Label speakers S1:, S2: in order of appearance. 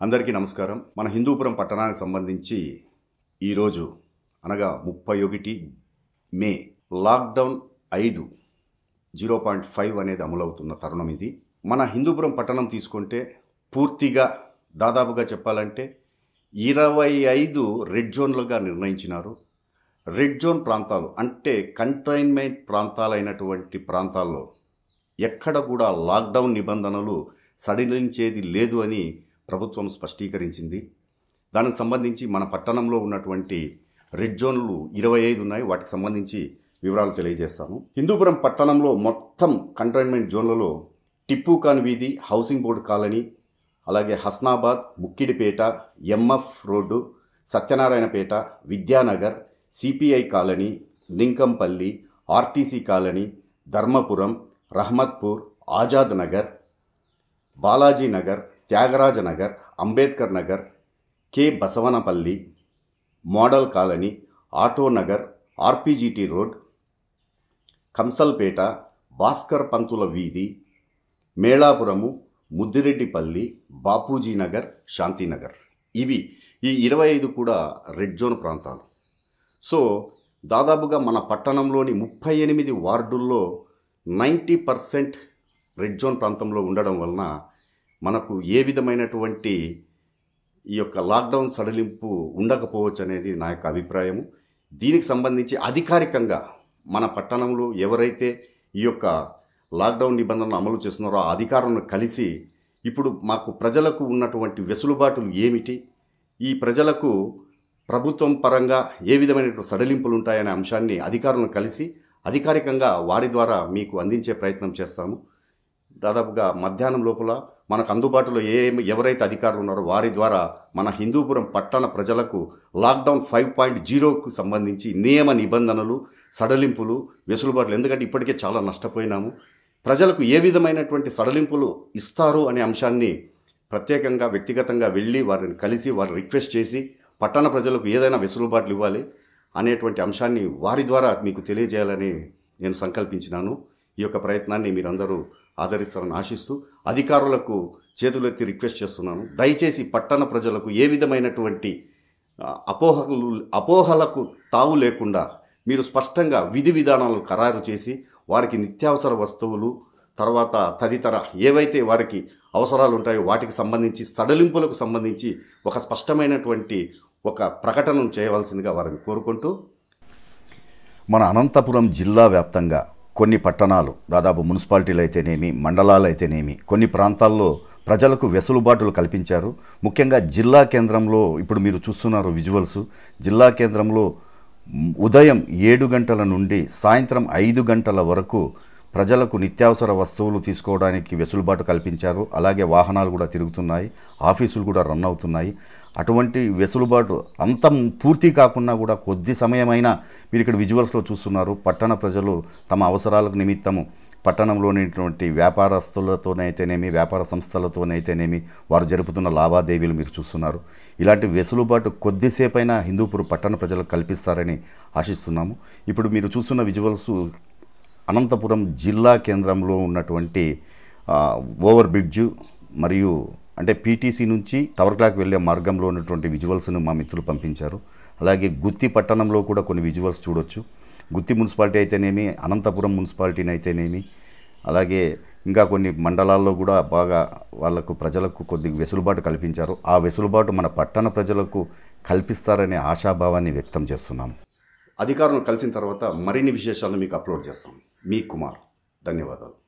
S1: అందరికీ నమస్కారం. మన హిందూపురం పట్టణానికి సంబంధించి ఈరోజు అనగా ముప్పై ఒకటి మే లాక్డౌన్ ఐదు జీరో పాయింట్ ఫైవ్ అనేది అమలవుతున్న తరుణం ఇది. మన హిందూపురం పట్టణం తీసుకుంటే పూర్తిగా దాదాపుగా చెప్పాలంటే ఇరవై ఐదు రెడ్ జోన్లుగా నిర్ణయించినారు. రెడ్ జోన్ ప్రాంతాలు అంటే కంటైన్మెంట్ ప్రాంతాలైనటువంటి ప్రాంతాల్లో ఎక్కడ కూడా లాక్డౌన్ నిబంధనలు సడలించేది లేదు అని ప్రభుత్వం స్పష్టీకరించింది. దానికి సంబంధించి మన పట్టణంలో ఉన్నటువంటి రెడ్ జోన్లు ఇరవై ఐదు ఉన్నాయి. వాటికి సంబంధించి వివరాలు తెలియజేస్తాను. హిందూపురం పట్టణంలో మొత్తం కంటైన్మెంట్ జోన్లలో టిప్పు ఖాన్ వీధి హౌసింగ్ బోర్డు కాలనీ అలాగే Hasnabad Mukkidipeta MF road Satyanarayanapeta Vidyanagar CPI colony Linkampalli RTC colony Dharmapuram Rahmatpur Azad Nagar Balaji Nagar Thyagaraja Nagar Ambedkar Nagar K. Basavanapalli model colony auto Nagar RPGT road Kansalpeta Bhaskar Pantula వీధి మేళాపురము ముద్దిరెడ్డిపల్లి బాపూజీ నగర్ శాంతినగర్. ఇవి ఈ ఇరవై ఐదు కూడా red zone ప్రాంతాలు. So దాదాపుగా మన పట్టణంలోని ముప్పై ఎనిమిది వార్డుల్లో నైంటీ పర్సెంట్ రెడ్ జోన్ ప్రాంతంలో ఉండడం వలన మనకు ఏ విధమైనటువంటి ఈ యొక్క లాక్డౌన్ సడలింపు ఉండకపోవచ్చు అనేది నా యొక్క అభిప్రాయము. దీనికి సంబంధించి అధికారికంగా మన పట్టణంలో ఎవరైతే ఈ యొక్క లాక్డౌన్ నిబంధనలు అమలు చేస్తున్నారో ఆ అధికారులను కలిసి ఇప్పుడు మాకు ప్రజలకు ఉన్నటువంటి వెసులుబాటులు ఏమిటి? ఈ ప్రజలకు ప్రభుత్వం పరంగా ఏ విధమైన సడలింపులు ఉంటాయనే అంశాన్ని అధికారులను కలిసి అధికారికంగా వారి ద్వారా మీకు అందించే ప్రయత్నం చేస్తాము. దాదాపుగా మధ్యాహ్నం లోపల మనకు అందుబాటులో ఏ ఎవరైతే అధికారులు ఉన్నారో వారి ద్వారా మన హిందూపురం పట్టణ ప్రజలకు లాక్డౌన్ ఫైవ్ పాయింట్ జీరోకు సంబంధించి నియమ నిబంధనలు సడలింపులు వెసులుబాట్లు ఎందుకంటే ఇప్పటికే చాలా నష్టపోయినాము. ప్రజలకు ఏ విధమైనటువంటి సడలింపులు ఇస్తారు అనే అంశాన్ని ప్రత్యేకంగా వ్యక్తిగతంగా వెళ్ళి వారిని కలిసి వారిని రిక్వెస్ట్ చేసి పట్టణ ప్రజలకు ఏదైనా వెసులుబాట్లు ఇవ్వాలి అనేటువంటి అంశాన్ని వారి ద్వారా మీకు తెలియజేయాలని నేను సంకల్పించినాను. ఈ యొక్క ప్రయత్నాన్ని మీరందరూ ఆదరిస్తారని ఆశిస్తూ అధికారులకు చేతులెత్తి రిక్వెస్ట్ చేస్తున్నాను. దయచేసి పట్టణ ప్రజలకు ఏ విధమైనటువంటి అపోహలు అపోహలకు తావు లేకుండా మీరు స్పష్టంగా విధి విధానాలు ఖరారు చేసి వారికి నిత్యావసర వస్తువులు తర్వాత తదితర ఏవైతే వారికి అవసరాలు ఉంటాయో వాటికి సంబంధించి సడలింపులకు సంబంధించి ఒక స్పష్టమైనటువంటి ఒక ప్రకటనను చేయవలసిందిగా వారిని కోరుకుంటూ మన అనంతపురం జిల్లా వ్యాప్తంగా కొన్ని పట్టణాలు దాదాపు మున్సిపాలిటీలు అయితేనేమి మండలాలు అయితేనేమి కొన్ని ప్రాంతాల్లో ప్రజలకు వెసులుబాటులు కల్పించారు. ముఖ్యంగా జిల్లా కేంద్రంలో ఇప్పుడు మీరు చూస్తున్నారు విజువల్స్. జిల్లా కేంద్రంలో ఉదయం ఏడు గంటల నుండి సాయంత్రం ఐదు గంటల వరకు ప్రజలకు నిత్యావసర వస్తువులు తీసుకోవడానికి వెసులుబాటు కల్పించారు. అలాగే వాహనాలు కూడా తిరుగుతున్నాయి. ఆఫీసులు కూడా రన్ అవుతున్నాయి. అటువంటి వెసులుబాటు అంతం పూర్తి కాకుండా కూడా కొద్ది సమయమైనా మీరు ఇక్కడ విజువల్స్లో చూస్తున్నారు. పట్టణ ప్రజలు తమ అవసరాలకు నిమిత్తము పట్టణంలోనిటువంటి వ్యాపారస్తులతోనైతేనేమి వ్యాపార సంస్థలతోనైతేనేమి వారు జరుపుతున్న లావాదేవీలు మీరు చూస్తున్నారు. ఇలాంటి వెసులుబాటు కొద్దిసేపైనా హిందూపూర్ పట్టణ ప్రజలకు కల్పిస్తారని ఆశిస్తున్నాము. ఇప్పుడు మీరు చూస్తున్న విజువల్స్ అనంతపురం జిల్లా కేంద్రంలో ఉన్నటువంటి ఓవర్ బ్రిడ్జ్ మరియు అంటే పీటీసీ నుంచి టవర్ క్లాక్ వెళ్ళే మార్గంలో ఉన్నటువంటి విజువల్స్ను మా మిత్రులు పంపించారు. అలాగే గుత్తి పట్టణంలో కూడా కొన్ని విజువల్స్ చూడొచ్చు. గుత్తి మున్సిపాలిటీ అయితేనేమి అనంతపురం మున్సిపాలిటీని అయితేనేమి అలాగే ఇంకా కొన్ని మండలాల్లో కూడా బాగా వాళ్ళకు ప్రజలకు కొద్దిగా వెసులుబాటు కల్పించారు. ఆ వెసులుబాటు మన పట్టణ ప్రజలకు కల్పిస్తారనే ఆశాభావాన్ని వ్యక్తం చేస్తున్నాము. అధికారులను కలిసిన తర్వాత మరిన్ని విశేషాలను మీకు అప్లోడ్ చేస్తాం. మీ కుమార్ ధన్యవాదాలు.